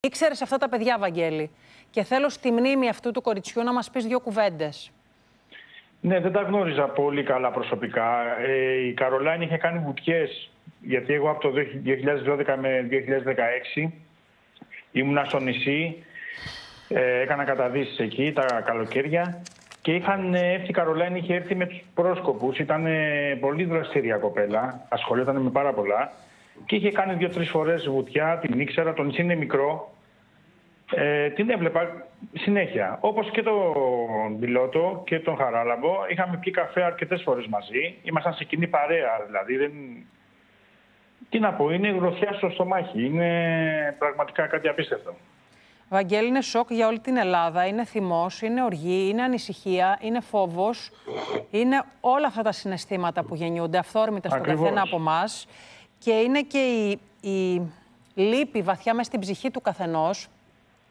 Ήξερες αυτά τα παιδιά, Βαγγέλη. Και θέλω στη μνήμη αυτού του κοριτσιού να μας πεις δύο κουβέντες. Ναι, δεν τα γνώριζα πολύ καλά προσωπικά. Ε, η Καρολάιν είχε κάνει βουτιές, γιατί εγώ από το 2012 με 2016 ήμουνα στο νησί, ε, έκανα καταδύσεις εκεί τα καλοκαίρια και είχαν έρθει, η Καρολάιν είχε έρθει με τους πρόσκοπους, ήταν ε, πολύ δραστηρία κοπέλα, ασχολιόταν με πάρα πολλά και είχε κάνει δύο-τρεις φορές βουτιά, την ήξερα, το νησί είναι μικρό, ε, την έβλεπα συνέχεια. Όπως και τον Πιλότο και τον Χαράλαμπο, είχαμε πει καφέ αρκετές φορές μαζί. Ήμασταν σε κοινή παρέα, δηλαδή. Δεν... Τι να πω, είναι γροθιά στο στομάχι. Είναι πραγματικά κάτι απίστευτο. Βαγγέλη, είναι σοκ για όλη την Ελλάδα. Είναι θυμός, είναι οργή, είναι ανησυχία, είναι φόβος. Είναι όλα αυτά τα συναισθήματα που γεννιούνται αυθόρμητα στον Ακριβώς. καθένα από εμά. Και είναι και η, η λύπη βαθιά μέσα στην ψυχή του καθενός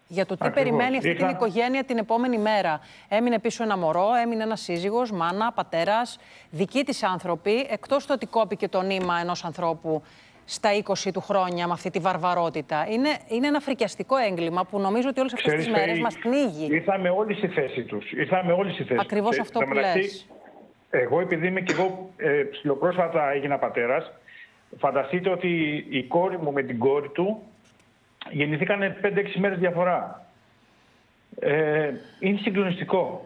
για το τι Ακριβώς. περιμένει αυτή την Είχα- οικογένεια την επόμενη μέρα. Έμεινε πίσω ένα μωρό, έμεινε ένας σύζυγος, μάνα, πατέρας, δικοί της άνθρωποι, εκτός το ότι κόπηκε το νήμα ενός ανθρώπου στα 20 του χρόνια με αυτή τη βαρβαρότητα. Είναι, είναι ένα φρικιαστικό έγκλημα που νομίζω ότι όλες αυτές τις Ξέρεις, μέρες Φαίη, μας πνίγει. Ήρθαμε όλοι στη θέση τους. Ήρθαμε όλοι στη θέση Ακριβώς τους. αυτό Εν τω που μεταξύ, λες. Εγώ επειδή είμαι και εγώ ε, ψηλοπρόσφατα έγινα πατέρας, φανταστείτε ότι η κόρη μου με την κόρη του γεννηθήκαν 5-6 μέρες διαφορά. Ε, είναι συγκλονιστικό.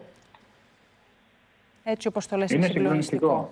Έτσι όπως το λες, Είναι είναι συγκλονιστικό. συγκλονιστικό.